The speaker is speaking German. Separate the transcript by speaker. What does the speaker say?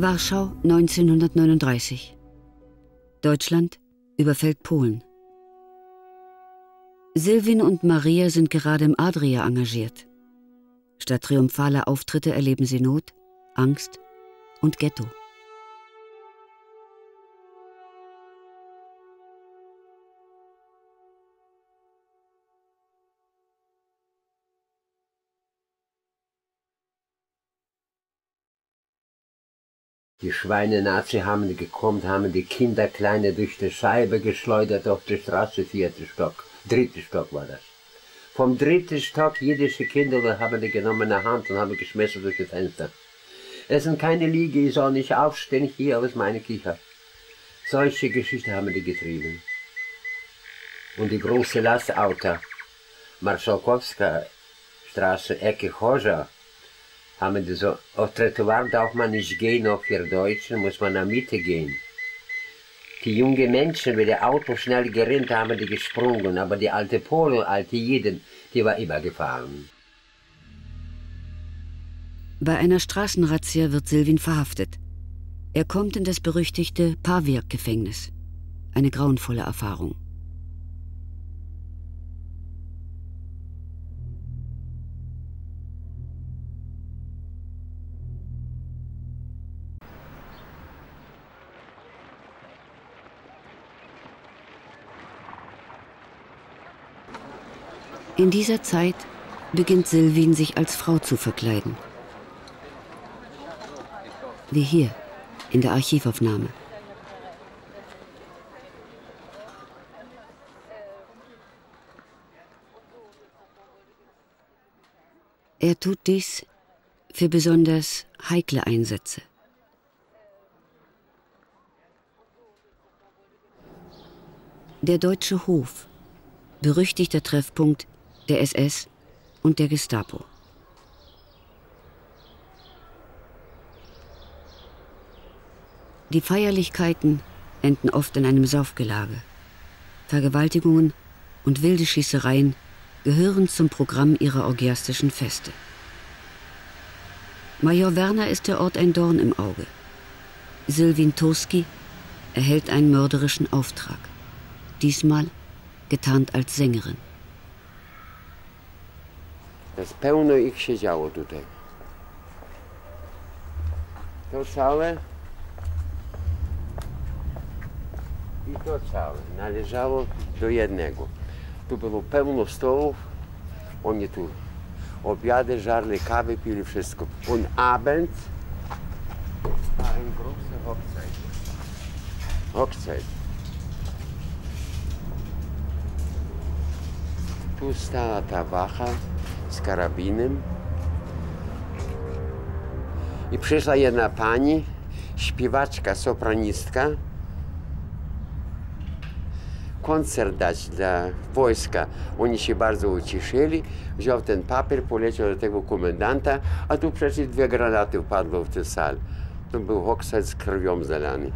Speaker 1: Warschau 1939. Deutschland überfällt Polen. Silvin und Maria sind gerade im Adria engagiert. Statt triumphaler Auftritte erleben sie Not, Angst und Ghetto.
Speaker 2: Die Schweine-Nazi haben gekommen, haben die Kinder kleine durch die Scheibe geschleudert auf die Straße, vierter Stock. Dritter Stock war das. Vom dritten Stock jüdische Kinder haben die genommen in der Hand und haben geschmissen durch das Fenster. Es sind keine Liege, ich soll nicht aufstehen hier aus meiner Küche. Solche Geschichte haben die getrieben. Und die große Lastauto, Marschalkowska Straße, Ecke Hoja, haben die so, auf Trottoir darf man nicht gehen, auch für Deutschen muss man in der Mitte gehen. Die jungen Menschen, wenn der Auto schnell gerannt, haben die gesprungen, aber die alte Polen, alte Jeden, die war immer gefahren.
Speaker 1: Bei einer Straßenrazzia wird Silvin verhaftet. Er kommt in das berüchtigte Pawirk-Gefängnis. Eine grauenvolle Erfahrung. In dieser Zeit beginnt Silvin sich als Frau zu verkleiden. Wie hier in der Archivaufnahme. Er tut dies für besonders heikle Einsätze. Der Deutsche Hof, berüchtigter Treffpunkt der SS und der Gestapo. Die Feierlichkeiten enden oft in einem Saufgelage. Vergewaltigungen und wilde Schießereien gehören zum Programm ihrer orgiastischen Feste. Major Werner ist der Ort ein Dorn im Auge. Sylwin Turski erhält einen mörderischen Auftrag. Diesmal getarnt als Sängerin.
Speaker 2: Das pełno ich siedziało tutaj. To całe i to całe należało do jednego. Tu było pełno stołów, oni tu obiady żarli, kawy pili, wszystko. Ein große Hochzeit. Hochzeit. Tu stała ta wacha z karabinem. I przyszła jedna pani, śpiewaczka, sopranistka, koncert dać dla wojska. Oni się bardzo ucieszyli. Wziął ten papier, poleciał do tego komendanta, a tu przecież dwie granaty wpadły w tę salę. To był hoksat z krwią zalany.